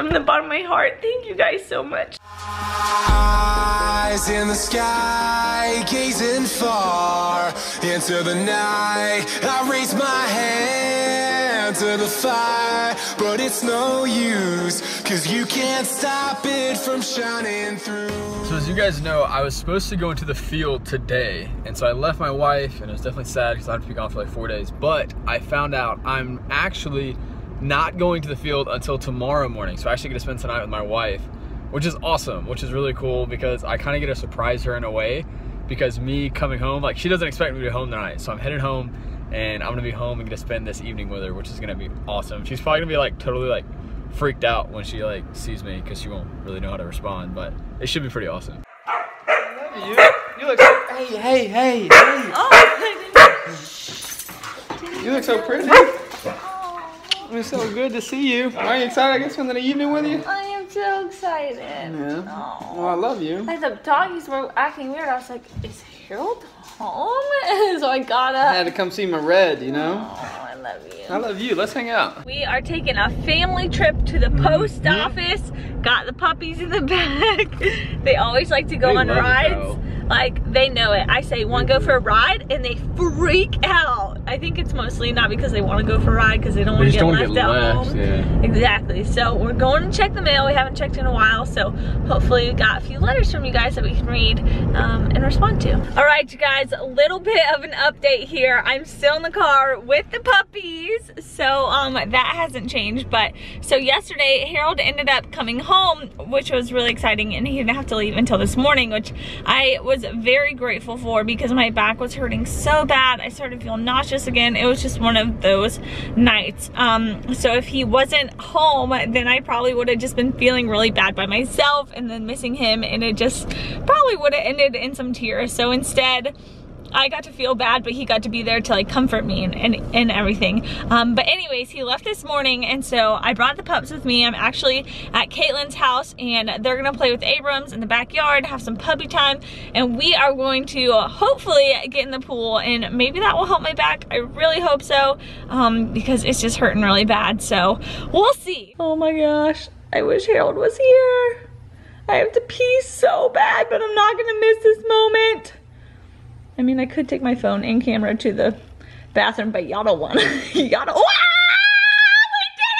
from the bottom of my heart, thank you guys so much. Eyes in the sky, gazing far into the night. I raise my hand to the fire, but it's no use, cause you can't stop it from shining through. So as you guys know, I was supposed to go into the field today, and so I left my wife, and it was definitely sad because I had to be gone for like four days, but I found out I'm actually not going to the field until tomorrow morning, so I actually get to spend tonight with my wife which is awesome, which is really cool because I kind of get to surprise her in a way because me coming home, like she doesn't expect me to be home tonight. So I'm headed home and I'm gonna be home and get to spend this evening with her, which is gonna be awesome. She's probably gonna be like totally like freaked out when she like sees me because she won't really know how to respond, but it should be pretty awesome. You, you look so, hey, hey, hey, hey. Oh, You look so pretty. It's so good to see you. Are you excited I get spend the evening with you? I am so excited. Yeah. Oh. Well, I love you. Like the doggies were acting weird. I was like, is Harold home? so I got up. I had to come see my red, you know? Oh, I love you. I love you. Let's hang out. We are taking a family trip to the post Mm-hmm. office. Got the puppies in the back. they always like to go They on rides. Like they know it. I say, "Want to go for a ride?" and they freak out. I think it's mostly not because they want to go for a ride because they don't want to get left at home. yeah. Exactly. So we're going to check the mail. We haven't checked in a while, so hopefully we got a few letters from you guys that we can read um, and respond to. All right, you guys, a little bit of an update here. I'm still in the car with the puppies, so um, that hasn't changed. But so yesterday, Harold ended up coming home, which was really exciting, and he didn't have to leave until this morning, which I was very grateful for because my back was hurting so bad. I started feeling nauseous again. It was just one of those nights. Um, so if he wasn't home, then I probably would have just been feeling really bad by myself and then missing him, and it just probably would have ended in some tears. So instead, I got to feel bad, but he got to be there to like comfort me and, and, and everything. Um, but anyways, he left this morning and so I brought the pups with me. I'm actually at Caitlin's house and they're gonna play with Abrams in the backyard, have some puppy time, and we are going to hopefully get in the pool and maybe that will help my back. I really hope so um, because it's just hurting really bad. So we'll see. Oh my gosh, I wish Harold was here. I have to pee so bad, but I'm not gonna miss this moment. I mean, I could take my phone and camera to the bathroom, but y'all don't want to. y'all don't. Wow! We did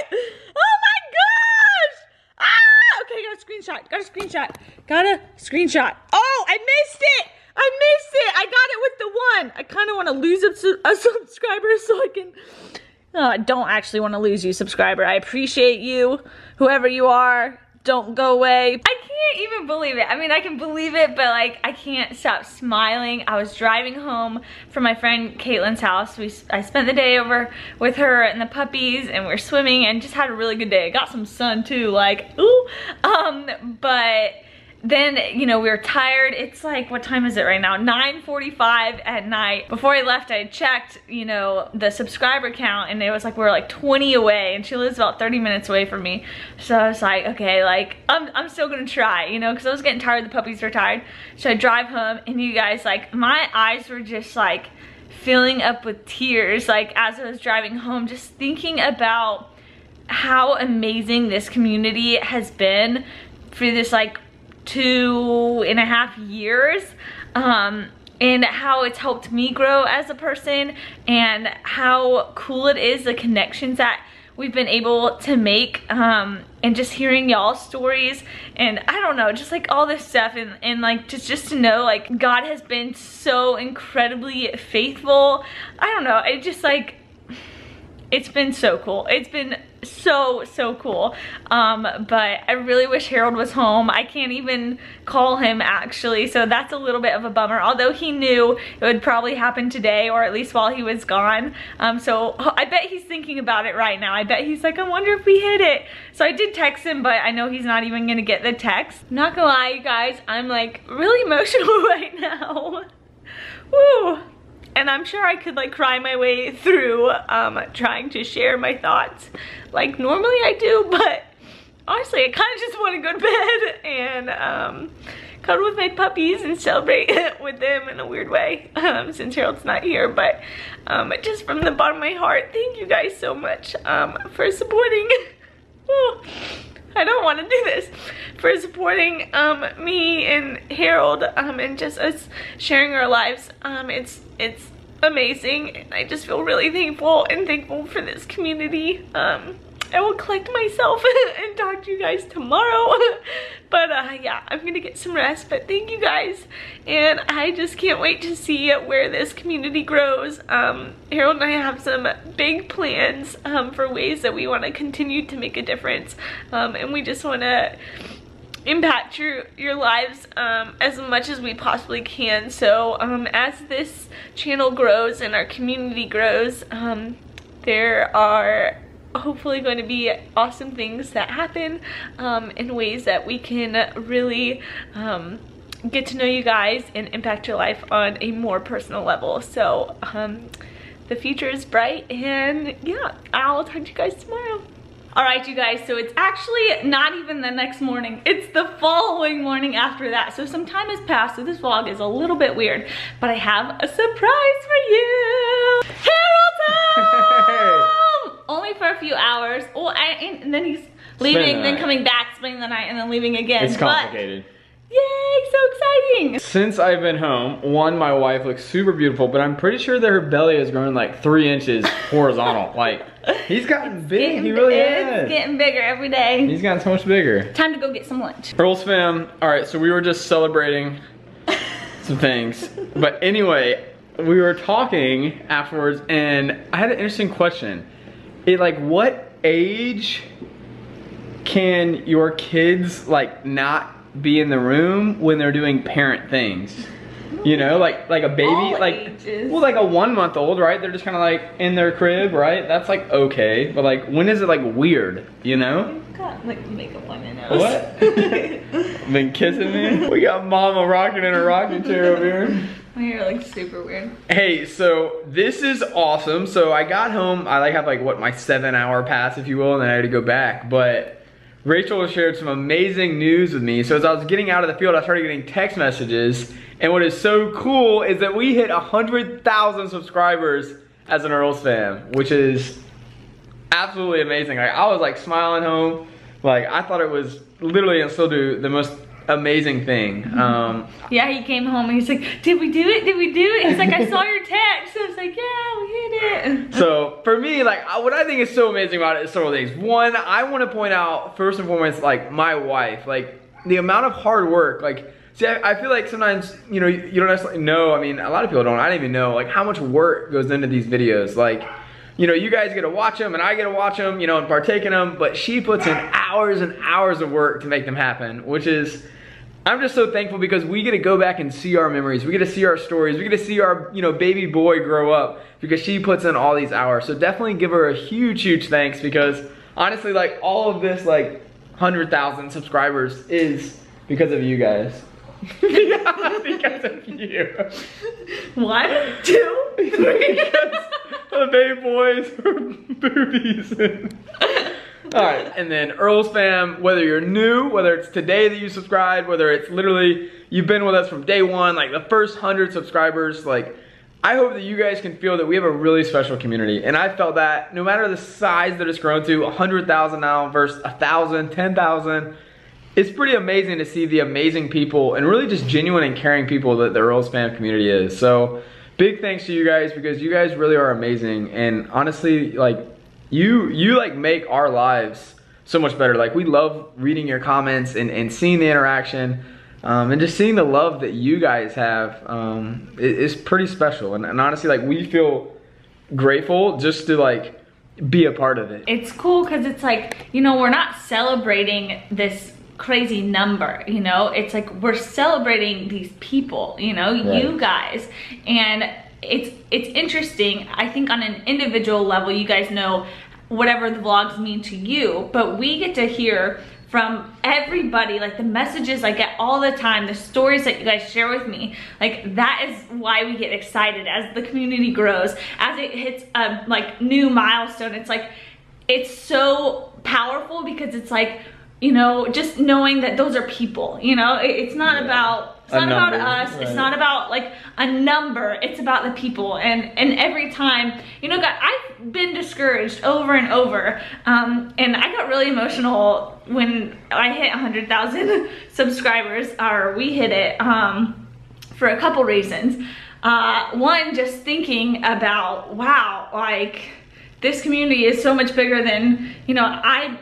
it! Oh my gosh! Ah! Okay, got a screenshot. Got a screenshot. Got a screenshot. Oh, I missed it! I missed it! I got it with the one. I kind of want to lose a, a subscriber so I can. Oh, I don't actually want to lose you, subscriber. I appreciate you, whoever you are. Don't go away. I can't even believe it. I mean, I can believe it, but like, I can't stop smiling. I was driving home from my friend Caitlin's house. We, I spent the day over with her and the puppies, and we're swimming, and just had a really good day. I got some sun too, like, ooh. Um, but then you know we were tired. It's like what time is it right now? 9:45 at night. Before I left I checked you know the subscriber count and it was like we are like 20 away and she lives about 30 minutes away from me. So I was like okay like I'm, I'm still gonna try you know because I was getting tired the puppies were tired. So I drive home and you guys like my eyes were just like filling up with tears like as I was driving home just thinking about how amazing this community has been for this like two and a half years um, and how it's helped me grow as a person and how cool it is the connections that we've been able to make um, and just hearing y'all's stories and I don't know just like all this stuff and, and like just just to know like God has been so incredibly faithful I don't know it just like it's been so cool. It's been so, so cool. Um, but I really wish Harold was home. I can't even call him actually, so that's a little bit of a bummer. Although he knew it would probably happen today or at least while he was gone. Um, so I bet he's thinking about it right now. I bet he's like, I wonder if we hit it. So I did text him, but I know he's not even gonna get the text. Not gonna lie, you guys, I'm like really emotional right now. Woo and I'm sure I could like cry my way through um, trying to share my thoughts like normally I do, but honestly, I kind of just want to go to bed and um, cuddle with my puppies and celebrate with them in a weird way um, since Harold's not here. But um, just from the bottom of my heart, thank you guys so much um, for supporting. Ooh. want to do this, for supporting um, me and Harold um, and just us sharing our lives. Um, it's it's amazing and I just feel really thankful and thankful for this community. Um, I will collect myself and talk to you guys tomorrow. but uh, yeah, I'm gonna get some rest. But thank you guys. And I just can't wait to see where this community grows. Um, Harold and I have some big plans um, for ways that we wanna continue to make a difference. Um, and we just wanna impact your your lives um, as much as we possibly can so um, as this channel grows and our community grows um, there are hopefully going to be awesome things that happen um, in ways that we can really um, get to know you guys and impact your life on a more personal level. So um, the future is bright and yeah, I'll talk to you guys tomorrow. All right, you guys, so it's actually not even the next morning. It's the following morning after that. So some time has passed, so this vlog is a little bit weird, but I have a surprise for you. Harold only for a few hours. Well, I, and then he's leaving, then coming back, spending the night, and then leaving again. It's complicated. But, So exciting. Since I've been home, one, my wife looks super beautiful, but I'm pretty sure that her belly has grown like three inches horizontal. like, he's gotten big, getting, he really is. getting bigger every day. He's gotten so much bigger. Time to go get some lunch. Earl's fam, all right, so we were just celebrating some things. But anyway, we were talking afterwards and I had an interesting question it like what age can your kids like not be in the room when they're doing parent things? You know, like like a baby, All like ages. well, like a one month old, right? They're just kind of like in their crib, right? That's like okay, but like when is it like weird? You know? Got like makeup on your nose. What? Been kissing me? We got mama rocking in a rocking chair over here. My hair looks super weird. Hey, so this is awesome. So I got home, I like have like what my seven hour pass, if you will, and then I had to go back. But Rachel shared some amazing news with me. So as I was getting out of the field, I started getting text messages. And what is so cool is that we hit 100,000 subscribers as an Earls fan, which is absolutely amazing. Like I was like smiling home. Like I thought it was literally and still do the most amazing thing. Um, yeah, he came home and he's like, did we do it? Did we do it? He's like, I saw your text. I was like, yeah, we hit it. So for me, like what I think is so amazing about it is several things. One, I want to point out first and foremost, like my wife, like the amount of hard work, like See, I, I, feel like sometimes, you know, you, you, don't necessarily know. I mean, a lot of people don't. I don't even know, like, how much work goes into these videos. Like, you know, you guys get to watch them and I get to watch them, you know, and partake in them. But she puts in hours and hours of work to make them happen, which is I'm just so thankful because we get to go back and see our memories. We get to see our stories. We get to see our, you know, baby boy grow up because she puts in all these hours. So definitely give her a huge, huge thanks because honestly, like all of this, like 100,000 subscribers is because of you guys. yeah, because of you. One, two, three. because the baby boys are boobies. All right, and then Earl's fam, whether you're new, whether it's today that you subscribed, whether it's literally you've been with us from day one, like the first 100 subscribers, like I hope that you guys can feel that we have a really special community. And I felt that no matter the size that it's grown to, 100,000 now versus 1,000, 10,000, it's pretty amazing to see the amazing people and really just genuine and caring people that the Earl's fam community is. So big thanks to you guys because you guys really are amazing. And honestly, like you you like make our lives so much better. Like we love reading your comments and, and seeing the interaction. Um, and just seeing the love that you guys have um, is, pretty special. And, and honestly, like we feel grateful just to like be a part of it. It's cool because it's like, you know, we're not celebrating this crazy number, you know? It's like we're celebrating these people, you know, right. you guys. And it's it's interesting. I think on an individual level, you guys know whatever the vlogs mean to you, but we get to hear from everybody, like the messages I get all the time, the stories that you guys share with me, like that is why we get excited as the community grows, as it hits a like new milestone. It's like, it's so powerful because it's like, you know, just knowing that those are people, you know, it, it's not Yeah. about, it's A not about number, us, it's not about like a number, it's about the people. And, and every time, you know, God, I've been discouraged over and over. Um, and I got really emotional when I hit 100,000 subscribers, or we hit it, um, for a couple reasons. Uh, one, just thinking about, wow, like this community is so much bigger than, you know, I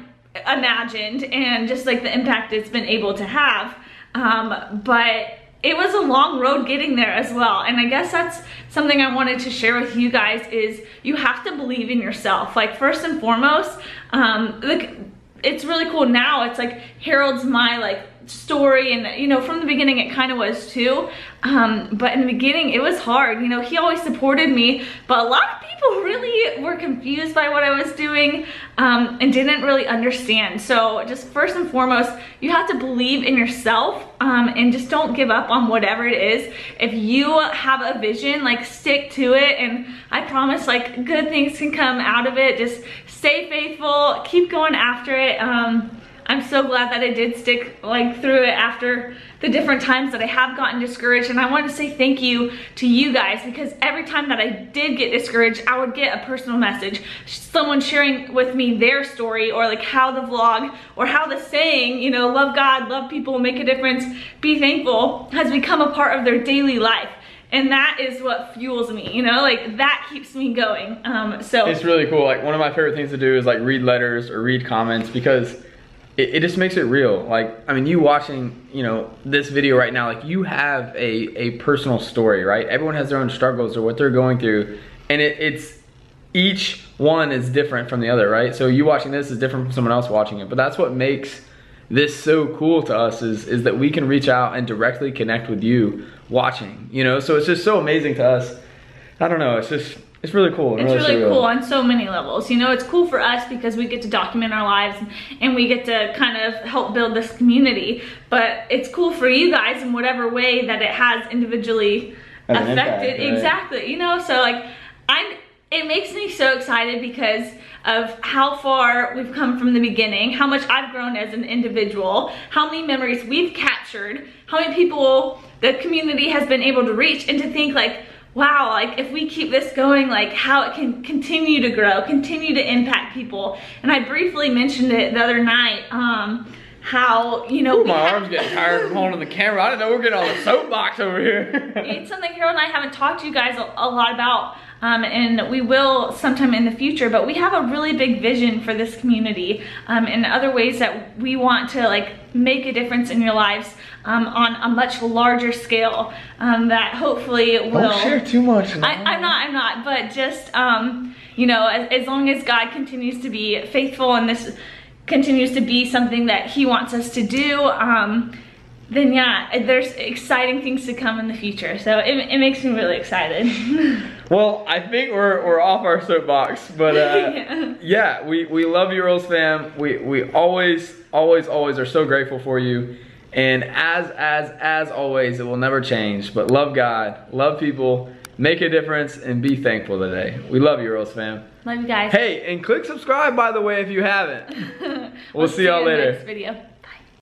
imagined and just like the impact it's been able to have. Um, but it was a long road getting there as well. And I guess that's something I wanted to share with you guys is you have to believe in yourself. Like first and foremost, um, like it's really cool now. It's like Harold's my like story and you know from the beginning it kind of was too um but in the beginning it was hard you know he always supported me but a lot of people really were confused by what i was doing um and didn't really understand. So just first and foremost you have to believe in yourself um and just don't give up on whatever it is. If you have a vision like stick to it and i promise like good things can come out of it. Just stay faithful keep going after it um so glad that I did stick like through it after the different times that I have gotten discouraged and I want to say thank you to you guys because every time that I did get discouraged I would get a personal message someone sharing with me their story or like how the vlog or how the saying you know love God love people make a difference be thankful has become a part of their daily life and that is what fuels me you know like that keeps me going um so It's really cool. Like one of my favorite things to do is like read letters or read comments because it, it just makes it real. Like I mean, you watching, you know, this video right now, like you have a a personal story, right? Everyone has their own struggles or what they're going through, and it, it's each one is different from the other, right? So you watching this is different from someone else watching it, but that's what makes this so cool to us is is that we can reach out and directly connect with you watching, you know? So it's just so amazing to us. I don't know, it's just it's really cool. It's really surreal. cool on so many levels. You know, it's cool for us because we get to document our lives and we get to kind of help build this community. But it's cool for you guys in whatever way that it has individually affected. impact, right? Exactly. You know, so like I'm it makes me so excited because of how far we've come from the beginning, how much I've grown as an individual, how many memories we've captured, how many people the community has been able to reach, and to think like, wow, like if we keep this going, like how it can continue to grow, continue to impact people. And I briefly mentioned it the other night, um, how, you know, Ooh, my arm's getting tired from holding the camera. I didn't know we we're getting on the soapbox over here. it's something Harold and I haven't talked to you guys a, a lot about, um, and we will sometime in the future. But we have a really big vision for this community, um, and other ways that we want to like make a difference in your lives um, on a much larger scale. Um, that hopefully will. Don't share too much. I, I'm not, I'm not, but just, um, you know, as, as long as God continues to be faithful and this continues to be something that he wants us to do, um, then yeah, there's exciting things to come in the future. So it, it makes me really excited. Well, I think we're, we're off our soapbox, but uh, Yeah. yeah, we, we love you, Earls fam. We we always always always are so grateful for you, and as as as always, it will never change. But love God, love people, make a difference, and be thankful today. We love you, Earls fam. Love you guys. Hey, and click subscribe by the way if you haven't. We'll, see y'all you in the later. Next video.